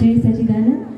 जय सचिदानंद।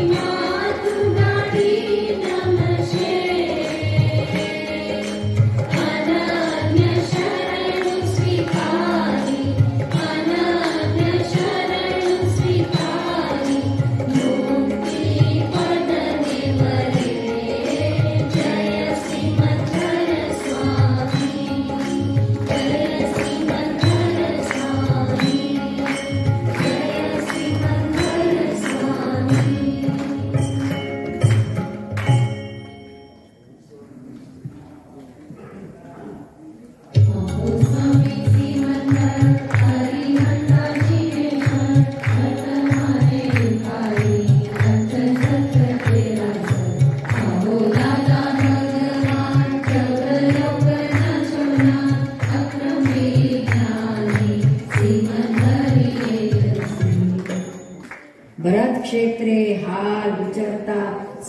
Amen.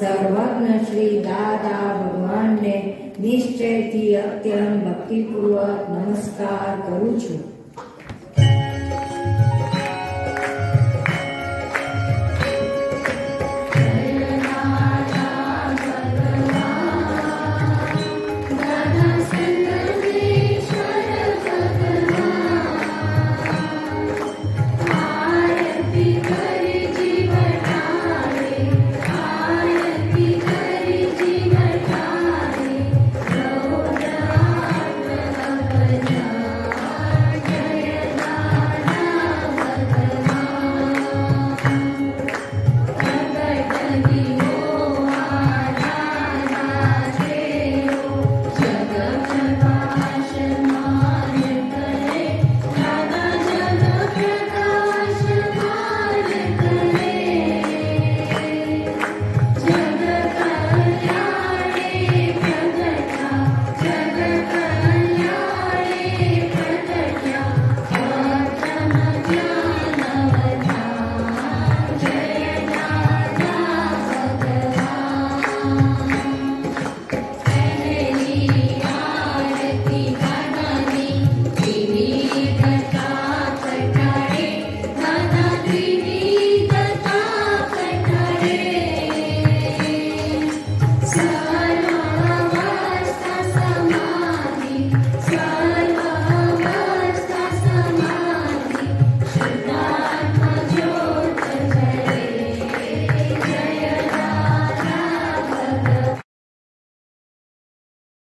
સર્વજ્ઞ શ્રી દાદા ભગવાનને નિશ્ચયથી અત્યંત ભક્તિપૂર્વક નમસ્કાર કરું છું.